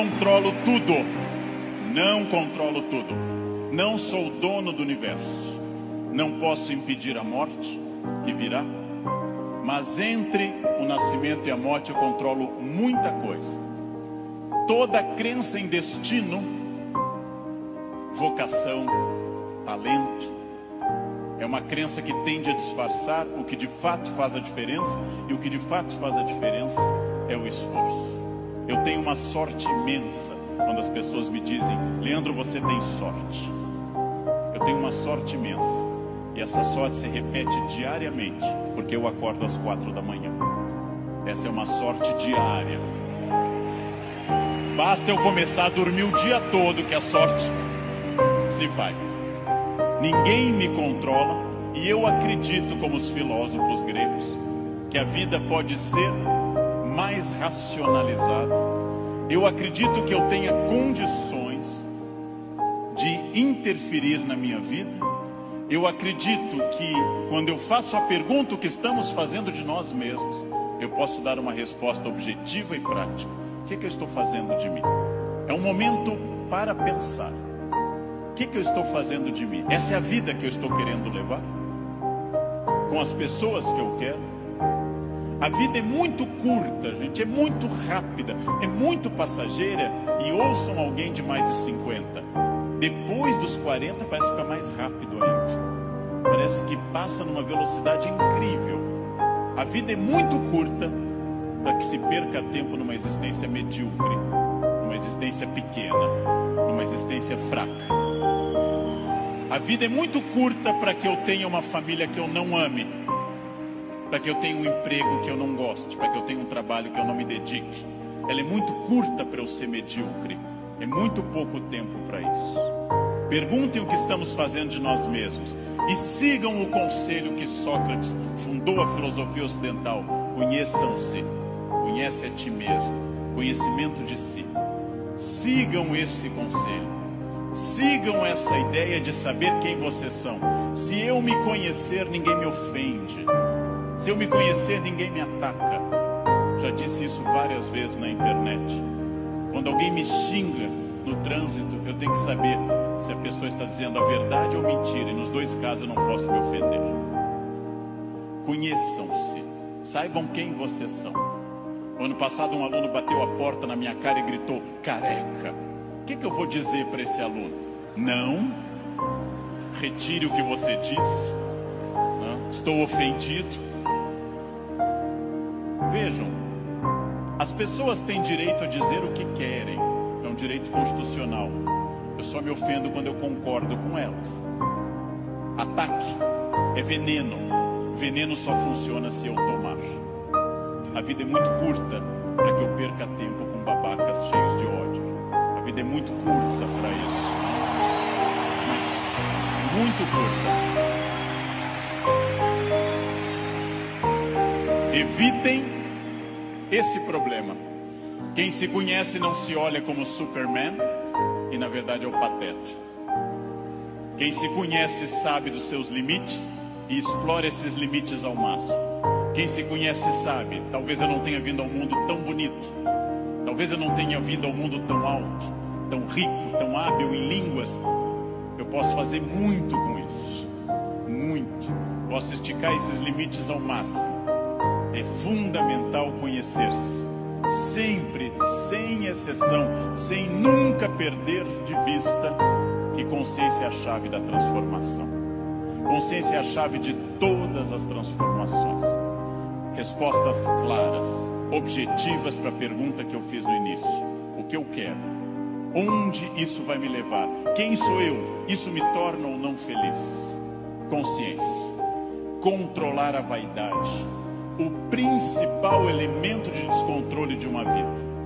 controlo tudo. Não controlo tudo. Não sou dono do universo. Não posso impedir a morte que virá. Mas entre o nascimento e a morte eu controlo muita coisa. Toda crença em destino, vocação, talento, é uma crença que tende a disfarçar o que de fato faz a diferença, e o que de fato faz a diferença é o esforço. Eu tenho uma sorte imensa quando as pessoas me dizem: Leandro, você tem sorte. Eu tenho uma sorte imensa, e essa sorte se repete diariamente, porque eu acordo às quatro da manhã. Essa é uma sorte diária. Basta eu começar a dormir o dia todo que a sorte se vai. Ninguém me controla e eu acredito, como os filósofos gregos, que a vida pode ser mais racionalizada. Eu acredito que eu tenha condições de interferir na minha vida. Eu acredito que quando eu faço a pergunta o que estamos fazendo de nós mesmos, eu posso dar uma resposta objetiva e prática. O que, é que eu estou fazendo de mim? É um momento para pensar que, que eu estou fazendo de mim? Essa é a vida que eu estou querendo levar? Com as pessoas que eu quero? A vida é muito curta, gente, é muito rápida, é muito passageira. E ouçam alguém de mais de 50. Depois dos 40 parece ficar mais rápido ainda. Parece que passa numa velocidade incrível. A vida é muito curta para que se perca tempo numa existência medíocre, numa existência pequena, numa existência fraca. A vida é muito curta para que eu tenha uma família que eu não ame, para que eu tenha um emprego que eu não goste, para que eu tenha um trabalho que eu não me dedique. Ela é muito curta para eu ser medíocre. É muito pouco tempo para isso. Perguntem o que estamos fazendo de nós mesmos e sigam o conselho que Sócrates fundou a filosofia ocidental. Conheçam-se, conhece a ti mesmo, conhecimento de si. Sigam esse conselho. Sigam essa ideia de saber quem vocês são. Se eu me conhecer, ninguém me ofende. Se eu me conhecer, ninguém me ataca. Já disse isso várias vezes na internet. Quando alguém me xinga no trânsito, eu tenho que saber se a pessoa está dizendo a verdade ou mentira. E nos dois casos eu não posso me ofender. Conheçam-se. Saibam quem vocês são. O ano passado um aluno bateu a porta na minha cara e gritou: careca que, que eu vou dizer para esse aluno? Não, retire o que você disse, estou ofendido. Vejam, as pessoas têm direito a dizer o que querem, é um direito constitucional. Eu só me ofendo quando eu concordo com elas. Ataque é veneno, veneno só funciona se eu tomar. A vida é muito curta para que eu perca tempo com babacas cheios de ódio vida é muito curta para isso. Muito curta. Evitem esse problema. Quem se conhece não se olha como Superman e na verdade é o pateta. Quem se conhece sabe dos seus limites e explora esses limites ao máximo. Quem se conhece sabe, talvez eu não tenha vindo ao mundo tão bonito, talvez eu não tenha vindo ao mundo tão alto, tão rico, tão hábil em línguas, eu posso fazer muito com isso. Muito. Posso esticar esses limites ao máximo. É fundamental conhecer-se. Sempre, sem exceção, sem nunca perder de vista que consciência é a chave da transformação. Consciência é a chave de todas as transformações. Respostas claras, objetivas para a pergunta que eu fiz no início. O que eu quero? Onde isso vai me levar? Quem sou eu? Isso me torna ou não feliz? Consciência. Controlar a vaidade. O principal elemento de descontrole de uma vida.